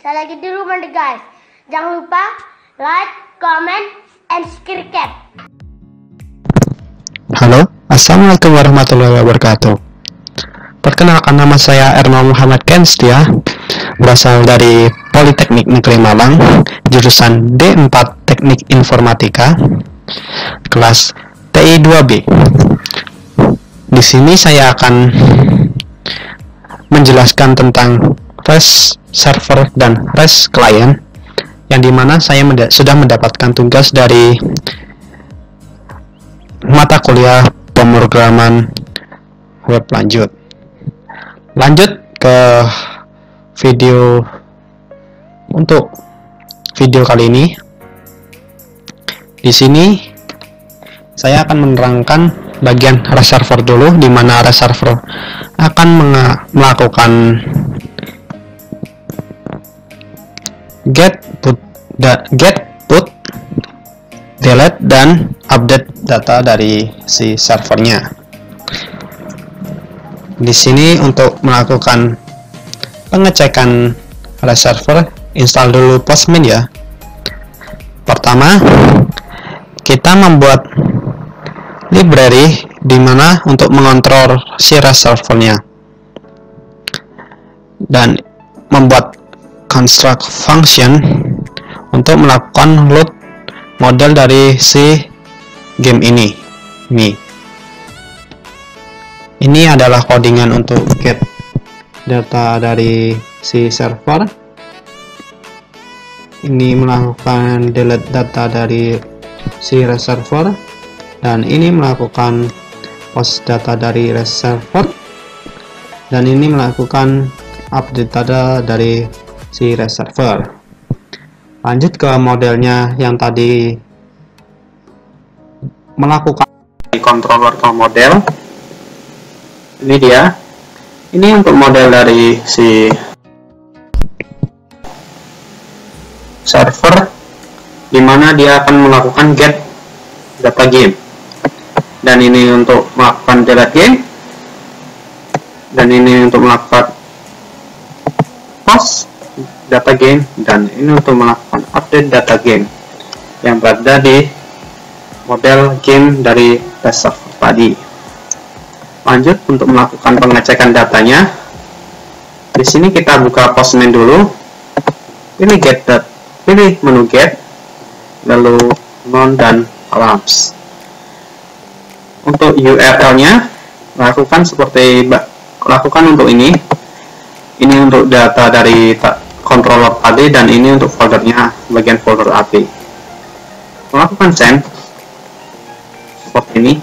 Saya lagi di rumah nih guys. Jangan lupa like, comment, and subscribe. Halo, Assalamualaikum warahmatullahi wabarakatuh. Perkenalkan nama saya Erma Muhammad Kenstia, berasal dari Politeknik Negeri Malang, jurusan D4 Teknik Informatika, kelas TI 2B. Di sini saya akan menjelaskan tentang REST server dan REST client, yang di mana saya menda- sudah mendapatkan tugas dari mata kuliah pemrograman web lanjut. Lanjut ke video untuk video kali ini. Di sini saya akan menerangkan bagian reserver dulu di mana reserver akan melakukan get put da- get put delete dan update data dari si servernya. Di sini untuk melakukan pengecekan reserver, install dulu Postman ya. Pertama, kita membuat library di mana untuk mengontrol si reservernya dan membuat construct function untuk melakukan load model dari si game ini. Nih. Ini adalah codingan untuk get data dari si server. Ini melakukan delete data dari si reserver dan ini melakukan post data dari reserver dan ini melakukan update data dari si reserver. Lanjut ke modelnya yang tadi melakukan controller ke model. Ini dia. Ini untuk model dari si server di mana dia akan melakukan get data game. Dan ini untuk melakukan delete game. Dan ini untuk melakukan data game dan ini untuk melakukan update data game yang berada di model game dari reserver tadi lanjut untuk melakukan pengecekan datanya di sini kita buka postman dulu. Pilih get dat pilih menu get lalu non dan alarms untuk URL nya lakukan seperti lakukan untuk ini. Ini untuk data dari controller tadi dan ini untuk foldernya bagian folder API melakukan send seperti ini.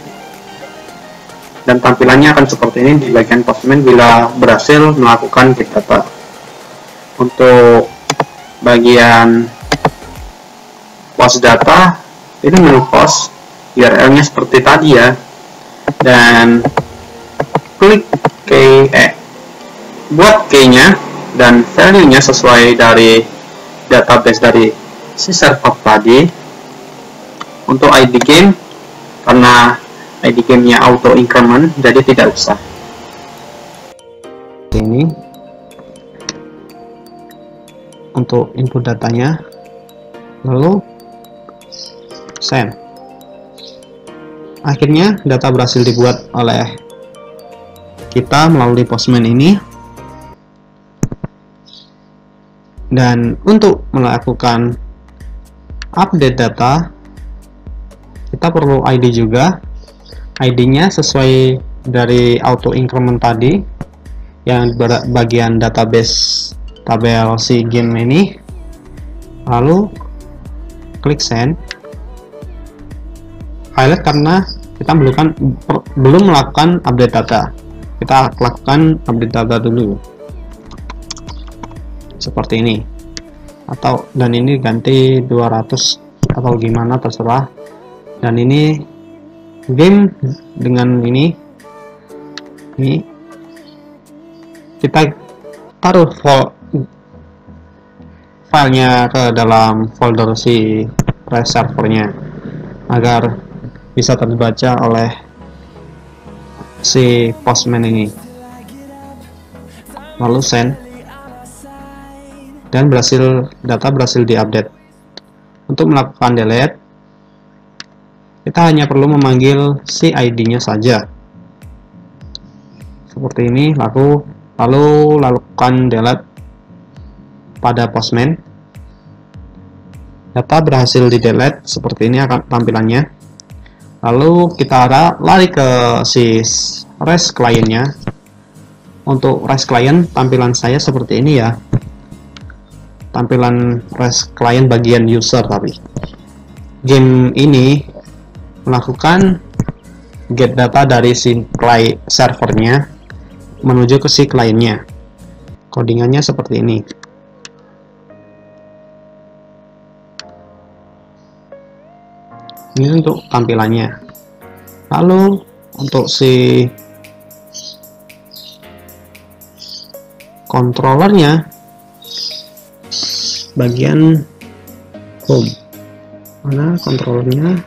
Dan tampilannya akan seperti ini di bagian postman. Bila berhasil melakukan get data. Untuk bagian post data ini menu post URL nya seperti tadi ya. Dan klik key eh, buat key nya dan value nya sesuai dari database dari si server tadi. Untuk ID game karena ID gamenya auto increment jadi tidak usah. Ini. Untuk input datanya. Lalu send akhirnya data berhasil dibuat oleh kita melalui postman ini dan untuk melakukan update data kita perlu ID juga. ID nya sesuai dari auto increment tadi yang bagian database tabel si game ini. Lalu klik send. Highlight karena kita belum kan belum melakukan update data. Kita lakukan update data dulu seperti ini. Atau dan ini ganti 200 atau gimana terserah. Dan ini game dengan ini. Ini. Kita taruh filenya ke dalam folder si reservernya agar bisa terbaca oleh si postman ini. Lalu send dan berhasil data berhasil diupdate. Untuk melakukan delete, kita hanya perlu memanggil si ID-nya saja. Seperti ini, lalu lalu lakukan delete pada postman. Data berhasil di delete seperti ini akan tampilannya. Lalu kita lari ke si REST kliennya. Untuk REST client tampilan saya seperti ini ya tampilan REST client bagian user tapi game ini melakukan get data dari si client servernya menuju ke si kliennya. Codingannya seperti ini. Ini untuk tampilannya. Lalu untuk si controllernya bagian home. Mana kontrolnya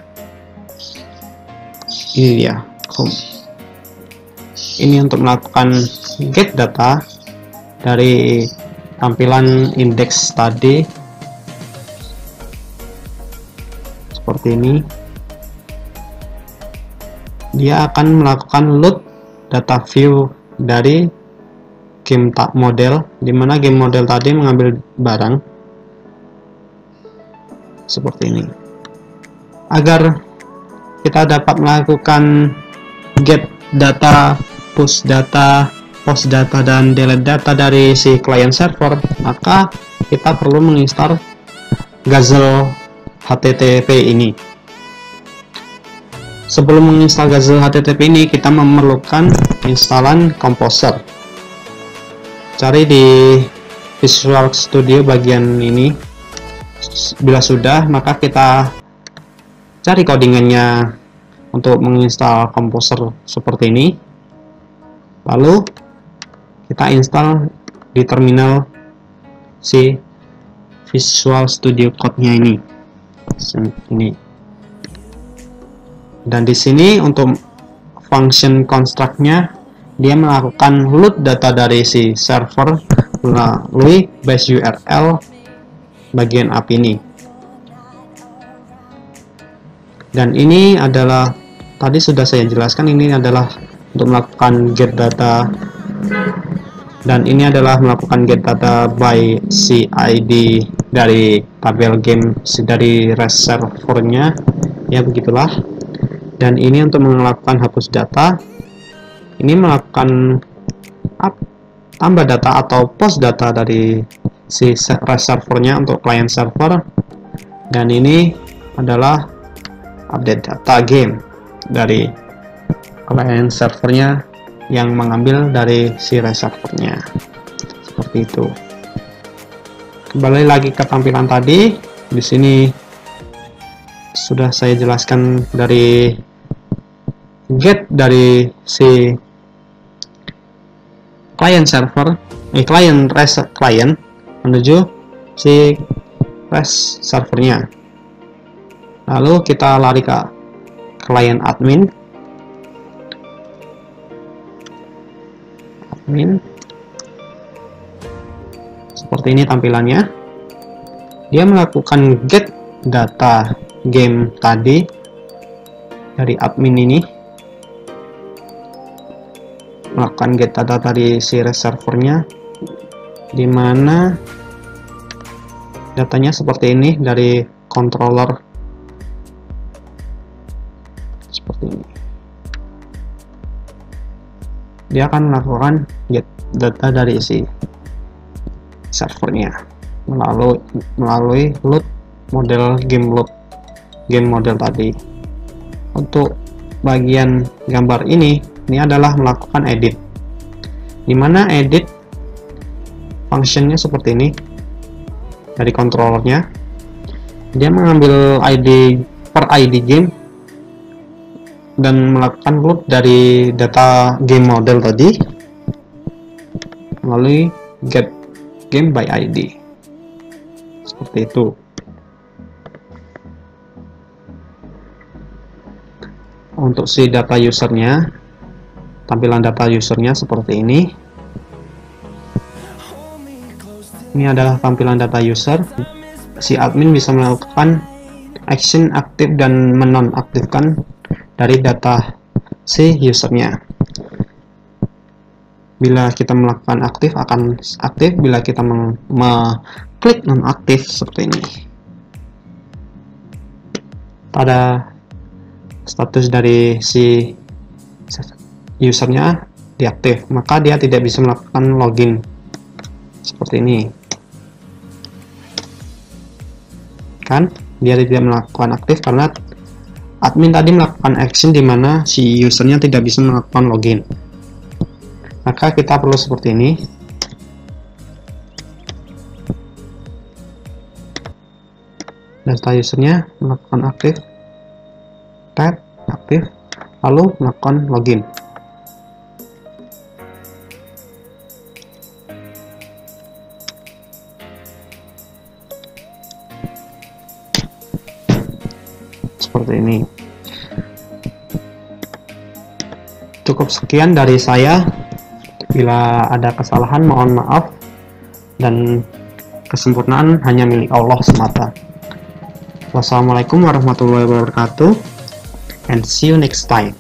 ini dia home. Ini untuk melakukan get data dari tampilan indeks tadi. Seperti ini. Dia akan melakukan load data view dari game model di mana game model tadi mengambil barang seperti ini. Agar kita dapat melakukan get data push data post data dan delete data dari si client server maka kita perlu menginstal Gazelle HTTP ini. Sebelum menginstal Gazelle HTTP ini kita memerlukan instalan Composer cari di Visual Studio bagian ini bila sudah maka kita cari codingannya untuk menginstal Composer seperti ini. Lalu kita install di terminal si Visual Studio Code-nya ini. Ini. Dan di sini untuk function construct-nya dia melakukan load data dari si server melalui base URL bagian app ini. Dan ini adalah tadi sudah saya jelaskan ini adalah untuk melakukan get data. Dan ini adalah melakukan get data by CID dari tabel game dari reservernya. Ya begitulah. Dan ini untuk melakukan hapus data. Ini melakukan up, tambah data atau post data dari si servernya untuk client server. Dan ini adalah update data game dari client servernya yang mengambil dari si reservernya seperti itu. Kembali lagi ke tampilan tadi. Di sini sudah saya jelaskan dari get dari si client server eh client res client menuju si REST servernya. Lalu kita lari ke client admin. Admin. Seperti ini tampilannya. Dia melakukan get data game tadi dari admin ini. Melakukan get data dari si servernya. Di mana datanya seperti ini dari controller. Seperti ini. Dia akan melakukan get data dari isi servernya melalui melalui load model game load game model tadi. Untuk bagian gambar ini ini adalah melakukan edit. Di mana edit functionnya seperti ini dari controllernya. Dia mengambil ID per ID game dan melakukan load dari data game model tadi melalui get game by ID seperti itu. Untuk si data usernya tampilan data usernya seperti ini Ini adalah tampilan data user. Si admin bisa melakukan action aktif dan menonaktifkan dari data si usernya. Bila kita melakukan aktif akan aktif, bila kita mengklik nonaktif seperti ini. Pada status dari si usernya diaktif, maka dia tidak bisa melakukan login seperti ini. Kan? Dia tidak melakukan aktif karena admin tadi melakukan action di mana si usernya tidak bisa melakukan login. Maka kita perlu seperti ini. Data usernya melakukan aktif, tab aktif, lalu melakukan login. Cukup sekian dari saya. Bila ada kesalahan mohon maaf. Dan kesempurnaan hanya milik Allah semata. Wassalamualaikum warahmatullahi wabarakatuh and see you next time